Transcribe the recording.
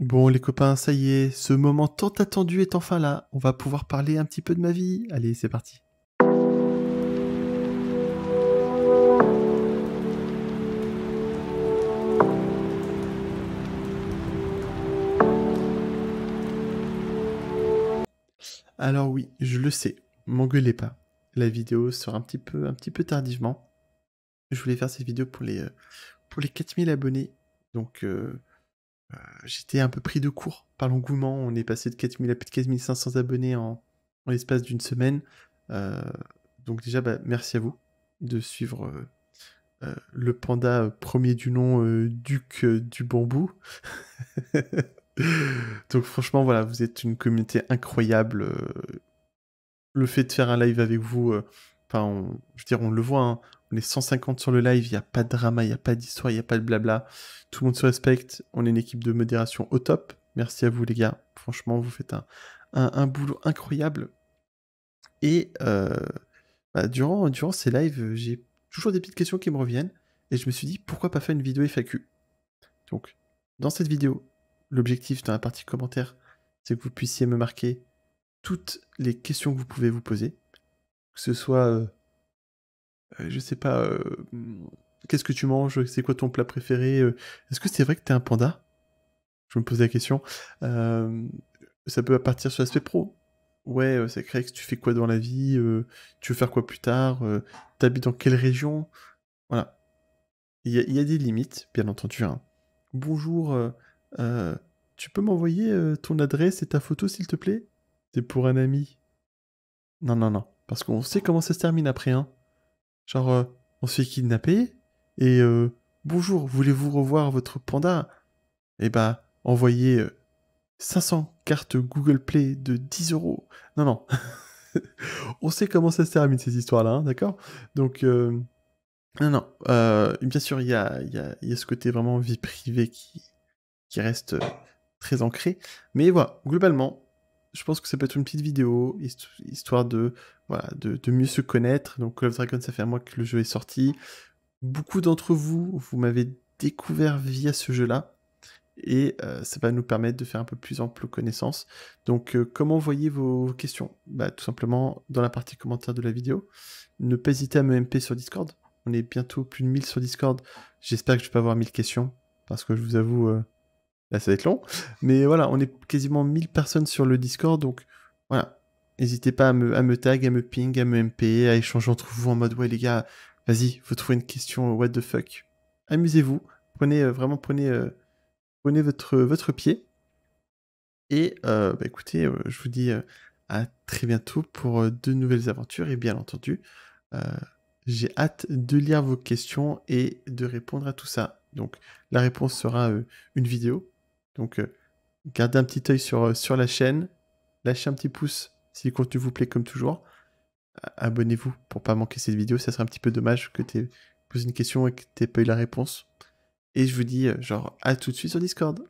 Bon les copains, ça y est, ce moment tant attendu est enfin là. On va pouvoir parler un petit peu de ma vie. Allez, c'est parti. Alors oui, je le sais, m'engueulez pas. La vidéo sera un petit peu, un petit peu tardivement. Je voulais faire cette vidéo pour les, euh, pour les 4000 abonnés. Donc euh, j'étais un peu pris de court par l'engouement. On est passé de 4000 à plus de 4500 abonnés en, l'espace d'une semaine. donc déjà, bah, merci à vous de suivre le panda premier du nom Duc du Bambou. Donc franchement, voilà, vous êtes une communauté incroyable. Euh, le fait de faire un live avec vous, euh, enfin, je veux dire, on le voit, hein, on est 150 sur le live, il n'y a pas de drama, il n'y a pas d'histoire, il n'y a pas de blabla. Tout le monde se respecte, on est une équipe de modération au top. Merci à vous les gars, franchement, vous faites un, boulot incroyable. Et euh, bah, durant, durant ces lives, j'ai toujours des petites questions qui me reviennent. Et je me suis dit, pourquoi pas faire une vidéo FAQ Donc, dans cette vidéo, l'objectif dans la partie commentaire, c'est que vous puissiez me marquer toutes les questions que vous pouvez vous poser. Que ce soit, euh, je sais pas, euh, qu'est-ce que tu manges, c'est quoi ton plat préféré, est-ce que c'est vrai que t'es un panda? Je me pose la question. ça peut partir sur l'aspect pro. Ouais, c'est que tu fais quoi dans la vie, tu veux faire quoi plus tard, t'habites dans quelle région? Voilà. Il y, a des limites, bien entendu. Hein. Bonjour, euh, tu peux m'envoyer euh, ton adresse et ta photo, s'il te plaît? C'est pour un ami. Non, non, non. Parce qu'on sait comment ça se termine après, hein. Genre, euh, on se fait kidnapper, et bonjour, voulez-vous revoir votre panda? Eh bah, envoyez 500 cartes Google Play de 10 euros. Non, non. on sait comment ça se termine, ces histoires-là, hein, d'accord? Donc, non, non. bien sûr, il y a, y, a, y a ce côté vraiment vie privée qui, qui reste euh, très ancré. Mais voilà, globalement, je pense que ça peut être une petite vidéo, histoire de, voilà, de, mieux se connaître. Donc Call of Dragon, ça fait un mois que le jeu est sorti. Beaucoup d'entre vous, vous m'avez découvert via ce jeu-là. Et euh, ça va nous permettre de faire un peu plus ample connaissance. Donc euh, comment voyez vos questions? Bah, Tout simplement dans la partie commentaire de la vidéo. Ne pas hésiter à me MP sur Discord. On est bientôt plus de 1000 sur Discord. J'espère que je peux avoir 1000 questions. Parce que je vous avoue, Ça va être long. Mais voilà, on est quasiment 1000 personnes sur le Discord, donc voilà. N'hésitez pas à me, tag, à me ping, à me MP, à échanger entre vous en mode ouais les gars, vas-y, faut trouver une question, what the fuck. Amusez-vous, prenez euh, vraiment prenez, euh, prenez votre, votre pied. Et euh, bah, écoutez, je vous dis à très bientôt pour de nouvelles aventures et bien entendu, j'ai hâte de lire vos questions et de répondre à tout ça. Donc la réponse sera une vidéo donc, euh, gardez un petit œil sur, euh, sur la chaîne. Lâchez un petit pouce si le contenu vous plaît comme toujours. Abonnez-vous pour pas manquer cette vidéo. Ça serait un petit peu dommage que tu aies posé une question et que tu pas eu la réponse. Et je vous dis, euh, genre, à tout de suite sur Discord.